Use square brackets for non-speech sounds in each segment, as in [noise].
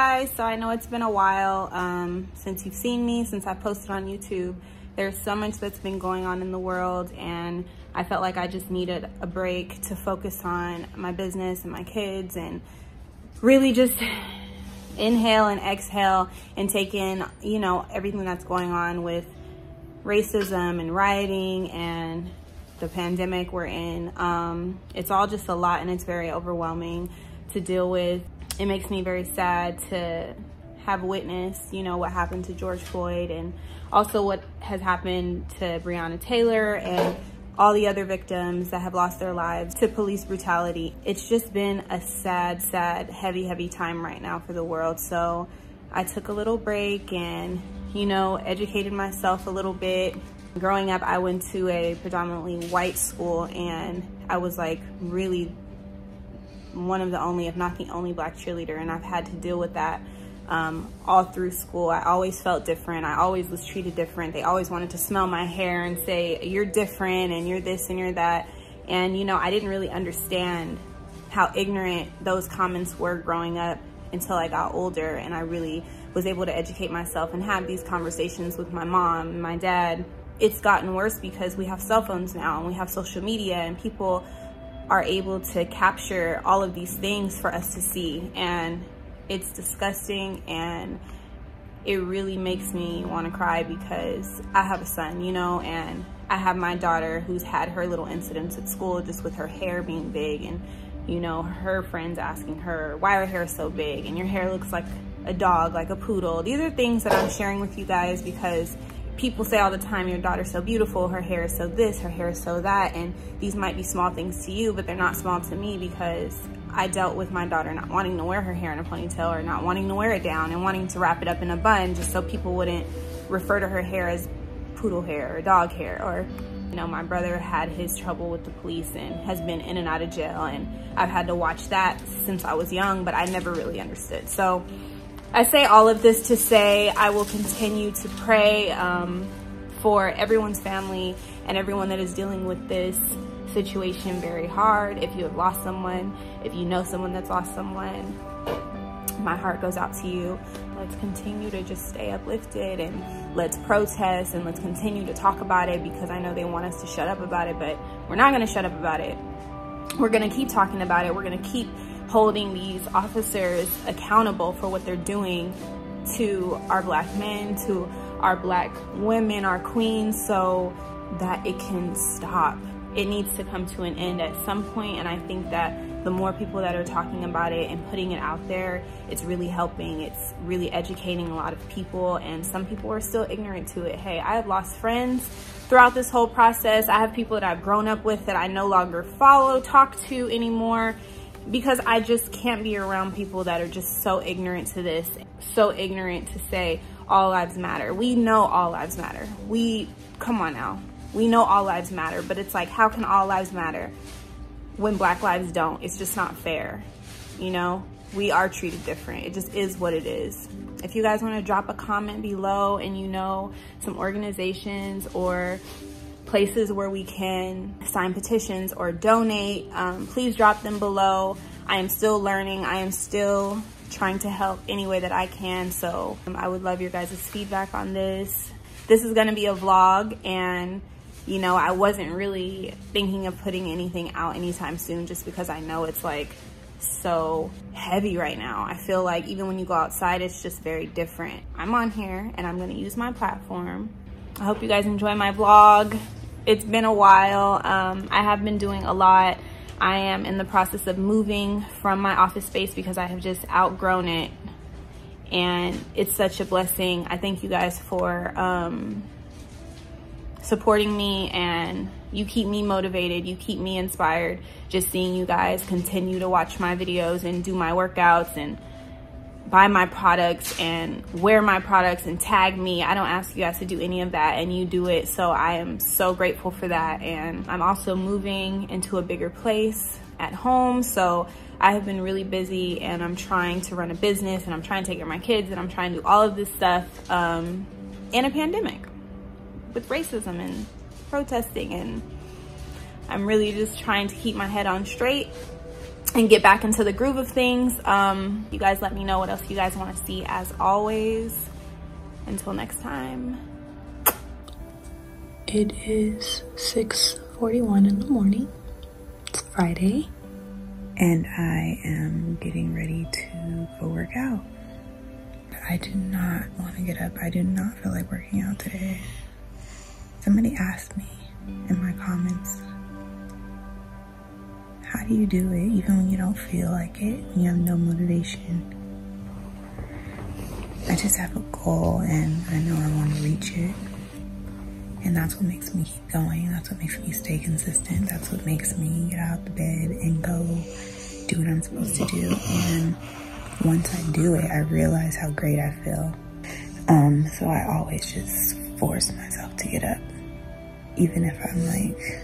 guys. So I know it's been a while um, since you've seen me, since I posted on YouTube. There's so much that's been going on in the world and I felt like I just needed a break to focus on my business and my kids and really just [sighs] inhale and exhale and take in, you know, everything that's going on with racism and rioting and the pandemic we're in. Um, it's all just a lot and it's very overwhelming to deal with. It makes me very sad to have witnessed, you know, what happened to George Floyd and also what has happened to Breonna Taylor and all the other victims that have lost their lives to police brutality. It's just been a sad, sad, heavy, heavy time right now for the world. So I took a little break and, you know, educated myself a little bit. Growing up, I went to a predominantly white school and I was like really one of the only, if not the only black cheerleader. And I've had to deal with that um, all through school. I always felt different. I always was treated different. They always wanted to smell my hair and say, you're different and you're this and you're that. And, you know, I didn't really understand how ignorant those comments were growing up until I got older and I really was able to educate myself and have these conversations with my mom and my dad. It's gotten worse because we have cell phones now and we have social media and people are able to capture all of these things for us to see. And it's disgusting and it really makes me want to cry because I have a son, you know, and I have my daughter who's had her little incidents at school just with her hair being big and, you know, her friends asking her, why her hair is so big and your hair looks like a dog, like a poodle. These are things that I'm sharing with you guys because people say all the time, your daughter's so beautiful, her hair is so this, her hair is so that, and these might be small things to you, but they're not small to me because I dealt with my daughter not wanting to wear her hair in a ponytail or not wanting to wear it down and wanting to wrap it up in a bun just so people wouldn't refer to her hair as poodle hair or dog hair or you know my brother had his trouble with the police and has been in and out of jail and I've had to watch that since I was young but I never really understood. So I say all of this to say I will continue to pray um, for everyone's family and everyone that is dealing with this situation very hard, if you have lost someone, if you know someone that's lost someone, my heart goes out to you. Let's continue to just stay uplifted and let's protest and let's continue to talk about it because I know they want us to shut up about it, but we're not gonna shut up about it. We're gonna keep talking about it. We're gonna keep holding these officers accountable for what they're doing to our black men, to our black women, our queens, so that it can stop it needs to come to an end at some point and I think that the more people that are talking about it and putting it out there, it's really helping. It's really educating a lot of people and some people are still ignorant to it. Hey, I have lost friends throughout this whole process. I have people that I've grown up with that I no longer follow, talk to anymore because I just can't be around people that are just so ignorant to this, so ignorant to say all lives matter. We know all lives matter. We, come on now, we know all lives matter, but it's like, how can all lives matter when black lives don't? It's just not fair, you know? We are treated different. It just is what it is. If you guys wanna drop a comment below and you know some organizations or places where we can sign petitions or donate, um, please drop them below. I am still learning. I am still trying to help any way that I can. So um, I would love your guys' feedback on this. This is gonna be a vlog and you know, I wasn't really thinking of putting anything out anytime soon just because I know it's like so heavy right now. I feel like even when you go outside, it's just very different. I'm on here and I'm gonna use my platform. I hope you guys enjoy my vlog. It's been a while. Um, I have been doing a lot. I am in the process of moving from my office space because I have just outgrown it. And it's such a blessing. I thank you guys for um, supporting me and you keep me motivated, you keep me inspired. Just seeing you guys continue to watch my videos and do my workouts and buy my products and wear my products and tag me. I don't ask you guys to do any of that and you do it. So I am so grateful for that. And I'm also moving into a bigger place at home. So I have been really busy and I'm trying to run a business and I'm trying to take care of my kids and I'm trying to do all of this stuff um, in a pandemic with racism and protesting and I'm really just trying to keep my head on straight and get back into the groove of things. Um, you guys let me know what else you guys want to see as always. Until next time. It is 6.41 in the morning. It's Friday. And I am getting ready to go work out. I do not want to get up. I do not feel like working out today. Somebody asked me in my comments, how do you do it even when you don't feel like it, when you have no motivation? I just have a goal and I know I want to reach it. And that's what makes me keep going. That's what makes me stay consistent. That's what makes me get out the bed and go do what I'm supposed to do. And once I do it, I realize how great I feel. Um, so I always just force myself to get up. Even if I'm like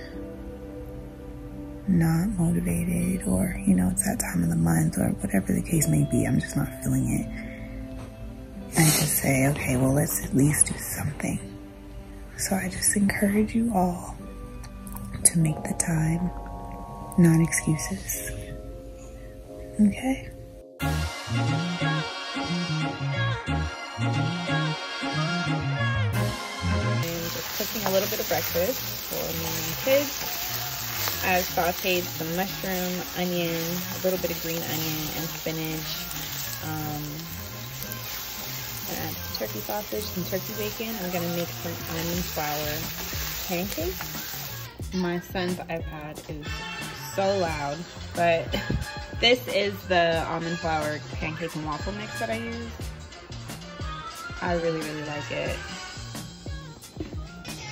not motivated or, you know, it's that time of the month or whatever the case may be, I'm just not feeling it. I just say, okay, well, let's at least do something. So I just encourage you all to make the time, not excuses. Okay? Cooking a little bit of breakfast for my kids. I've sauteed some mushroom, onion, a little bit of green onion, and spinach. Um, add turkey sausage, some turkey bacon. I'm gonna make some almond flour pancakes. My son's iPad is so loud, but [laughs] this is the almond flour pancake and waffle mix that I use. I really, really like it.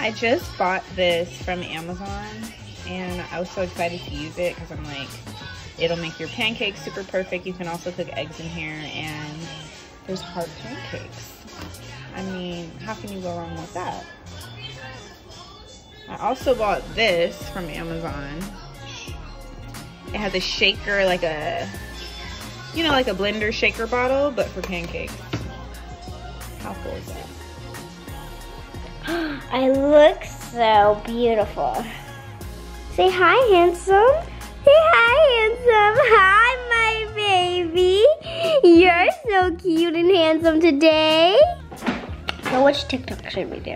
I just bought this from Amazon and I was so excited to use it because I'm like, it'll make your pancakes super perfect. You can also cook eggs in here and there's hard pancakes. I mean, how can you go wrong with that? I also bought this from Amazon. It has a shaker, like a, you know, like a blender shaker bottle, but for pancakes. How cool is that? [gasps] I look so beautiful. Say hi, handsome. Say hi, handsome. Hi, my baby. You're so cute and handsome today. So which TikTok should we do?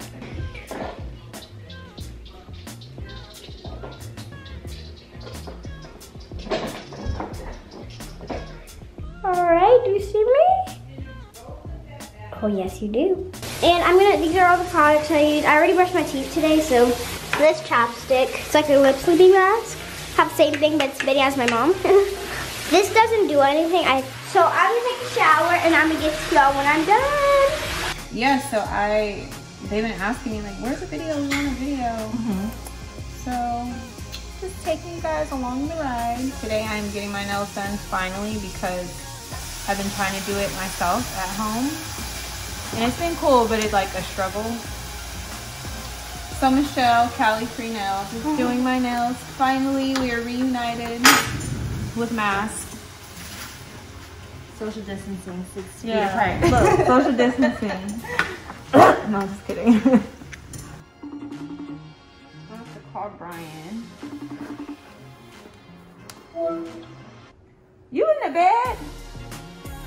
Alright, do you see me? Oh yes you do. And I'm gonna, these are all the products I use. I already brushed my teeth today, so this chapstick, it's like a lip sleeping mask have the same thing but spitty as my mom. [laughs] this doesn't do anything. I So I'm gonna take a shower and I'm gonna get to y'all when I'm done. Yeah, so I, they've been asking me like, where's the video? We want a video. Mm -hmm. So just taking you guys along the ride. Today I'm getting my nails done finally because I've been trying to do it myself at home. And it's been cool, but it's like a struggle so Michelle, Cali Free Nails, is doing my nails. Finally, we are reunited with masks. Social distancing, six feet yeah. apart. [laughs] Look, social distancing. [coughs] no, just kidding. I have to call Brian. You in the bed?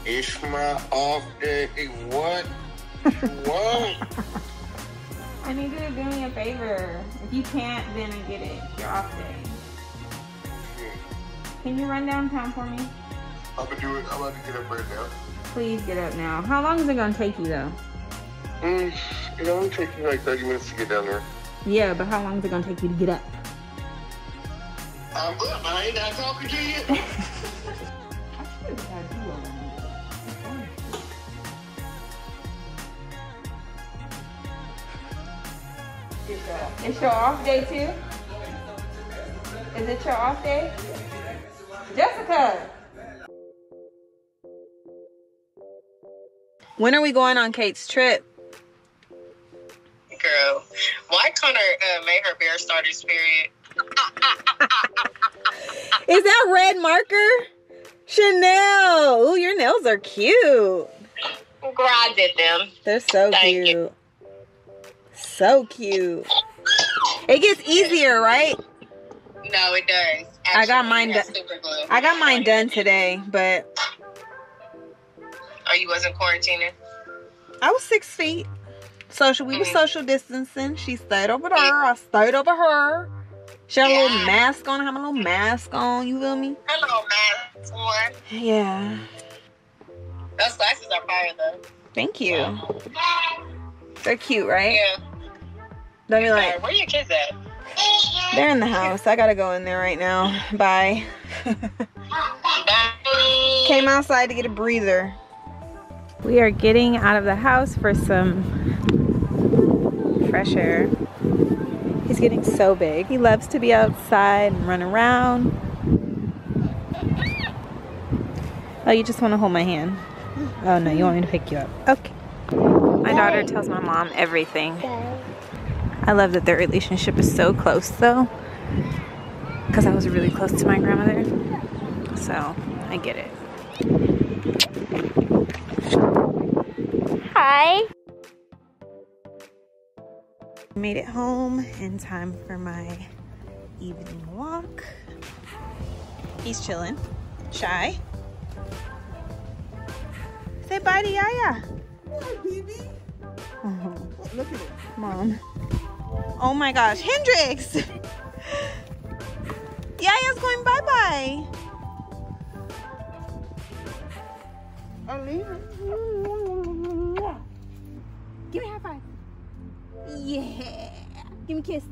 It's my off day. What? [laughs] what? I need you to do me a favor. If you can't, then I get it. You're off day. Can you run downtown for me? I'm gonna do it. I'm about to get up right now. Please get up now. How long is it gonna take you though? Mm, it only takes me like 30 minutes to get down there. Yeah, but how long is it gonna take you to get up? I'm up. I ain't not talking to you. [laughs] It's your off day too? Is it your off day? Jessica! When are we going on Kate's trip? Girl, why Connor uh, made her bear starters period? [laughs] Is that red marker? Chanel! Ooh, your nails are cute. Girl, I did them. They're so Thank cute. You. So cute. It gets easier, right? No, it does. I got mine done. I got mine done today, but Oh, you wasn't quarantining? I was six feet. Social, we were Mhm. social distancing. She stayed over there. I stayed over her. She had a little mask on. I have a little mask on. You feel me? Hello, mask One. Yeah. Those glasses are fire, though. Thank you. They're cute, right? Yeah. They'll be Sorry, like, where are your kids at? they're in the house. I gotta go in there right now. Bye. Bye. Came outside to get a breather. We are getting out of the house for some fresh air. He's getting so big. He loves to be outside and run around. Oh, you just want to hold my hand? Oh no, you want me to pick you up? Okay. My daughter tells my mom everything. I love that their relationship is so close though. Because I was really close to my grandmother. So I get it. Hi. Made it home in time for my evening walk. He's chilling. Shy. Say bye to Yaya. Oh, [laughs] Look at it. Mom. Oh my gosh, Hendrix! [laughs] Yaya's going bye bye. Give me a high five. Yeah. Give me a kiss.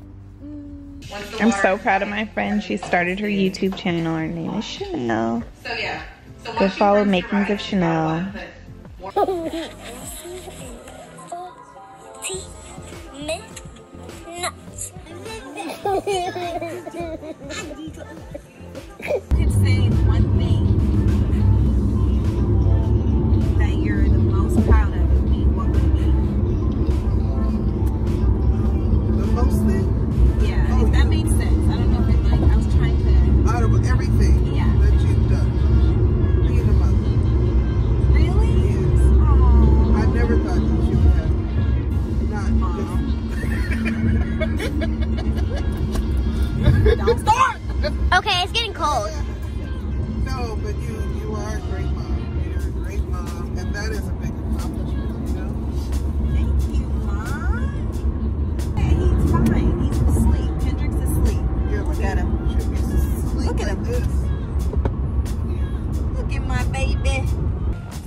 I'm so proud of my friend. She started her YouTube channel. Her name is Chanel. So yeah. So Go follow Makings of Chanel. [laughs] put could say one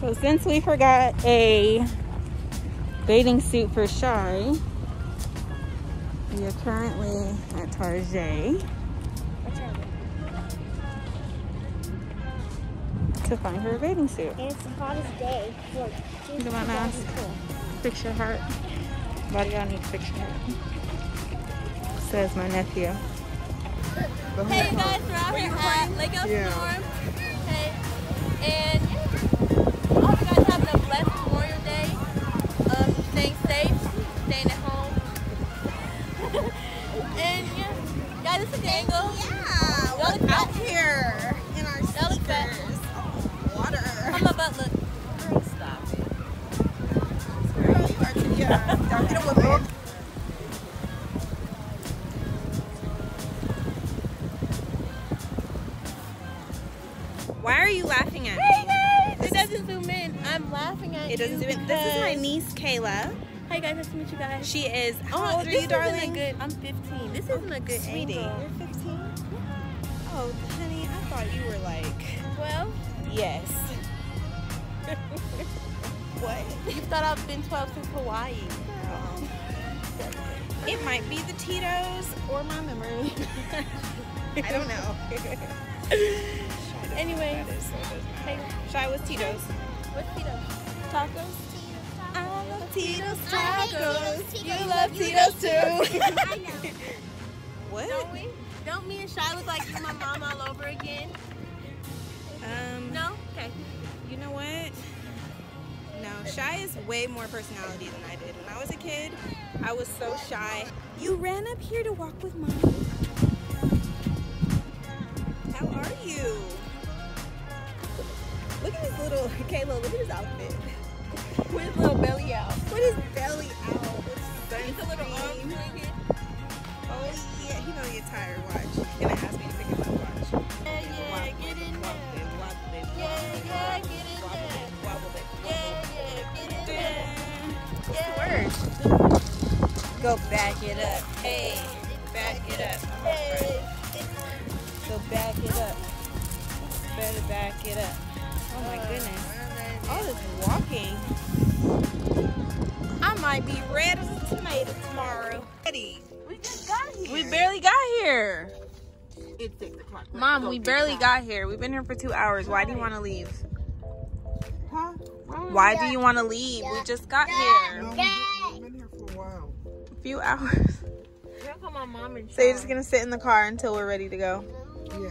So since we forgot a bathing suit for Shy, we are currently at Target to find her a bathing suit. And it's the hottest day. Look, Look at my mask. Fix your heart. Why do y'all need to fix your heart? Says my nephew. Hey guys, we're out here at Lake Elsinore. Yeah. Hey, and guys, this is the angle. Yeah, look out here in our look fat. Oh, water. How my butt look? [laughs] Why are you laughing at me? It doesn't zoom in. I'm laughing at you. It doesn't do it. This is my niece Kayla. Hey guys, nice to meet you guys. She is. How Oh, old are you, darling? Good, I'm 15. This isn't a good Sweetie, angle. you're 15. Oh, honey, I thought you were like. 12? Yes. [laughs] what? You thought I've been 12 since Hawaii. Girl. It might be the Tito's or my memory. [laughs] I don't know. [laughs] Anyway, Hey, Shy was Tito's. what's Tito's? Tacos? I love Tito's tacos. You love Tito's too. [laughs] what? Don't we? Don't me and Shy look like you and my mom all over again? Um, No? Okay. You know what? No, Shy is way more personality than I did. When I was a kid, I was so shy. You ran up here to walk with mom. How are you? Look at his little, [laughs] Kayla, look at his outfit with little belly out. What is belly out? It's a little arm swinging. Oh, yeah, he gonna get tired. Watch. He's gonna me to pick up my watch. Yeah, yeah, get in there. Yeah, yeah, get in there. It. Yeah, yeah, get in there. Go back it up. Hey, back it up. Hey. Go back it up. Better back it up. Oh my goodness. Oh, All this walking. I might be red as a tomato tomorrow. We just got here. We barely got here. It's six o'clock. Let's Mom, we barely got here. We've been here for two hours. Why do you want to leave? Huh? Why do you want to leave? We just got here. No, we've been- here for a while. A few hours. [laughs] Come my mom and So you're just gonna sit in the car until we're ready to go. Yeah.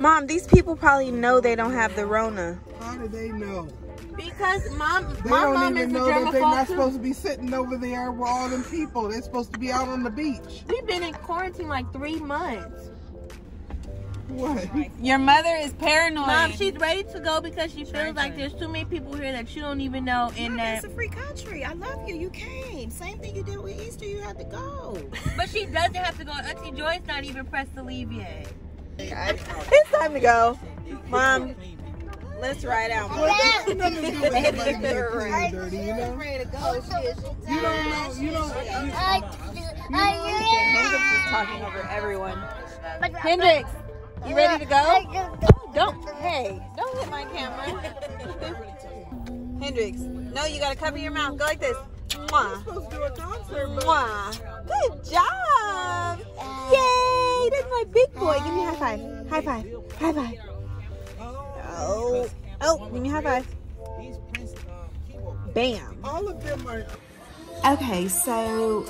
Mom, these people probably know they don't have the Rona. How do they know? Because mom, They my don't mom is even a know that they're not too. supposed to be sitting over there with all them people. They're supposed to be out on the beach. We've been in quarantine like three months. What? Your mother is paranoid. Mom, she's ready to go because she feels like there's too many people here that you don't even know and that. It's a free country. I love you. You came. Same thing you did with Easter. You had to go. [laughs] But she doesn't have to go. Auntie Joie's not even pressed to leave yet. It's time to go. Mom, let's ride out. Well, this has nothing to do with somebody getting clean dirty, you know? Ready to go. Oh, you don't know, you don't, you, Hendrix is talking over everyone. Hendrix, you ready to go? Don't, hey, don't hit my camera. Hendrix, no, you gotta cover your mouth. Go like this. Mwah. supposed to do a concert, but Mwah. Good job. Yay, that's my big boy. Give me a high five. High five. High five. Oh, oh, give me a high five. Bam. all of them are Okay, so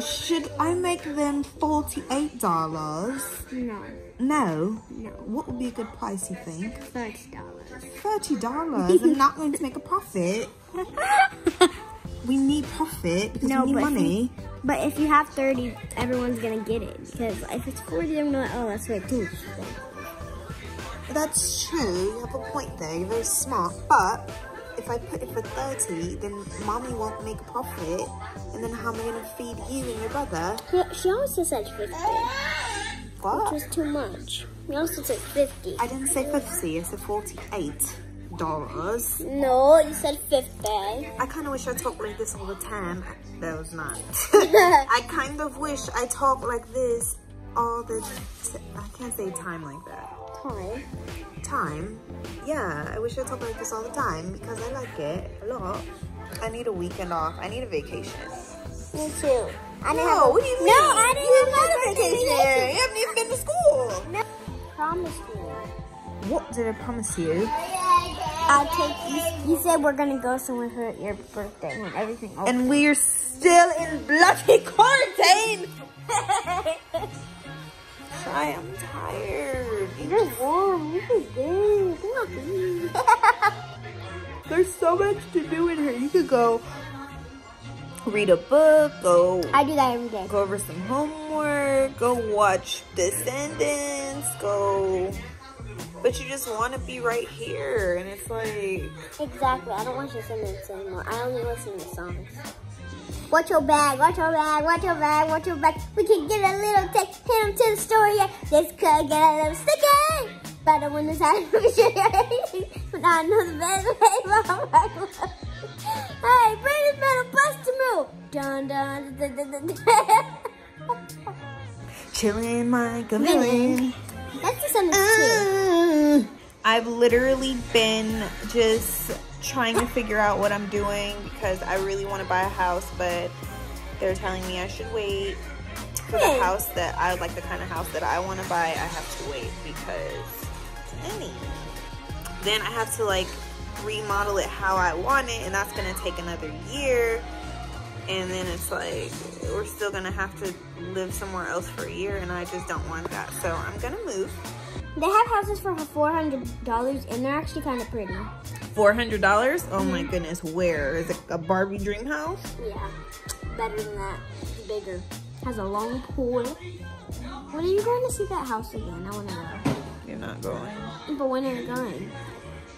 should I make them $48? No, No. no, What would be a good price, you think? thirty dollars. $30. I'm not going to make a profit. [laughs] We need profit because No, we need but if money. But if you have thirty, everyone's gonna get it because if it's forty, they're gonna like, oh, that's way too. That's true. You have a point there. You're very smart. But if I put it for 30, then mommy won't make a profit. And then how am I going to feed you and your brother? She, also said fifty, What? which was too much. We also said fifty. I didn't say 50. I said 48 dollars. No, you said fifty. I kind of wish I talked like this all the time. That was not. [laughs] I kind of wish I talked like this all the. I can't say time like that. Time. Time. Yeah, I wish I talked like this all the time because I like it a lot. I need a weekend off. I need a vacation. Me too. I didn't No, what do you mean? No, I didn't You have a a vacation. You haven't even been to school. No. Promise me. What did I promise you? I'll take you. You said we're gonna go somewhere for your birthday when everything opens. And we're still in bloody quarantine. [laughs] I am tired. You're warm. You can go. Come. There's so much to do in here. You could go read a book, go I do that every day. go over some homework, go watch Descendants, go. But you just want to be right here, and it's like, Exactly. I don't watch the Simmons anymore. I only listen to songs. Watch your bag, watch your bag, watch your bag, watch your bag. We can get a little take, hit him to the store, yeah. This could get a little sticky. But the windows have to show you anything. [laughs] But I know the best way, [laughs] mama. Hey, bring this metal bus to move. Dun dun dun dun dun. dun. chilling like a Villain. That's the Simmons too. I've literally been just trying to figure out what I'm doing because I really want to buy a house, but they're telling me I should wait for the hmm. house that I like the kind of house that I want to buy. I have to wait because any. Then I have to like remodel it how I want it, and that's gonna take another year. And then it's like we're still gonna have to live somewhere else for a year, and I just don't want that. So I'm gonna move. They have houses for $400 and they're actually kind of pretty. Four hundred dollars? Oh my goodness, where is it? A Barbie dream house? Yeah, better than that. It's bigger. Has a long pool. When are you going to see that house again? I want to go. You're not going. But when are you going?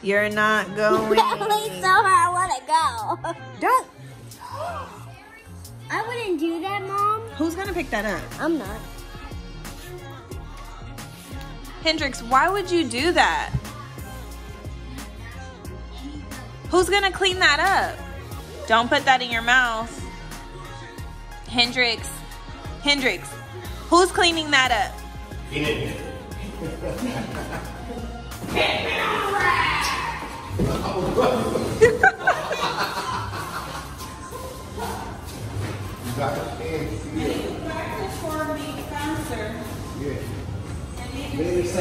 You're not going. [laughs] Really, so I want to go. Don't. [gasps] I wouldn't do that, Mom. Who's gonna pick that up? I'm not. Hendrix, why would you do that? Who's gonna clean that up? Don't put that in your mouth. Hendrix. Hendrix. Who's cleaning that up? It's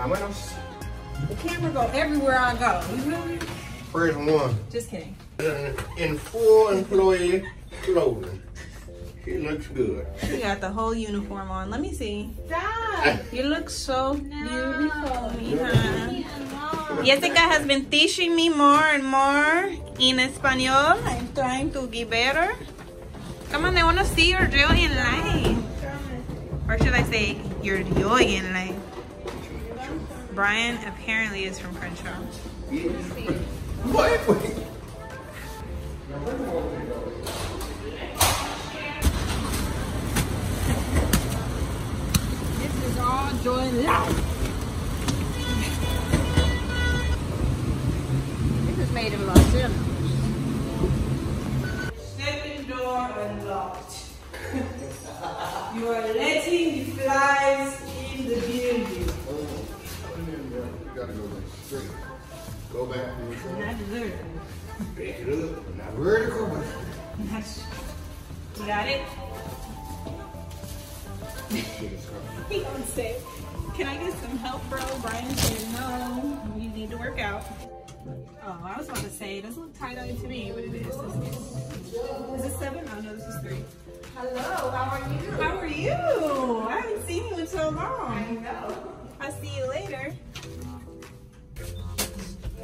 Vámonos. The camera go everywhere I go. You feel me? First one. Just kidding. In, in full employee clothing. She looks good. You got the whole uniform on. Let me see. Stop. [laughs] You look so beautiful, mija. Jessica has been teaching me more and more in Espanol. I'm trying to get better. Come on, I want to see your joy in life. Or should I say, your joy in life? Brian apparently is from Crenshaw. What? Wait. [laughs] This is all joy Oh, I was about to say, it doesn't look tie-dye to me, but it is. Is this seven? Oh, no, this is three. Hello, how are you? How are you? I haven't seen you in so long. I know. I'll see you later.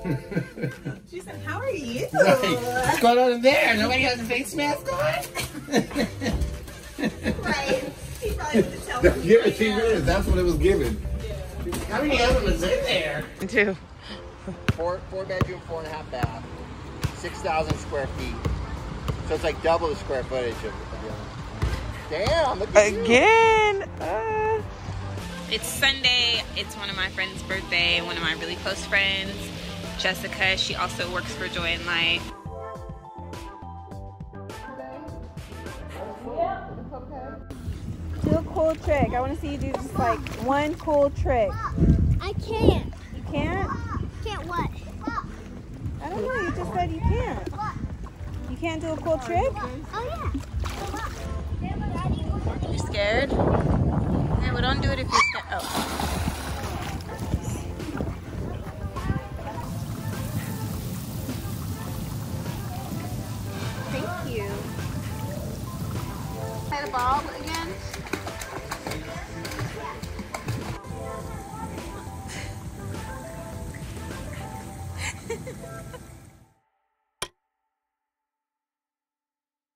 [laughs] she said, how are you? What's going on in there? Nobody has a face mask on? right. He probably would tell [laughs] me. yeah, she is. That's what it was given. How many of them is in there? Two. Four, four bedroom, four and a half bath, six thousand square feet. So it's like double the square footage of. of the other. Damn! Look at. Again. Uh. It's Sunday. It's one of my friend's birthday. One of my really close friends, Jessica. She also works for Joie In Life. Do a cool trick. I want to see you do just like one cool trick. I can't. You can't? Can't what? I don't. You just said you can't. You can't do a cool trick? Oh yeah. You scared? Yeah, well, don't do it if you're scared. Oh.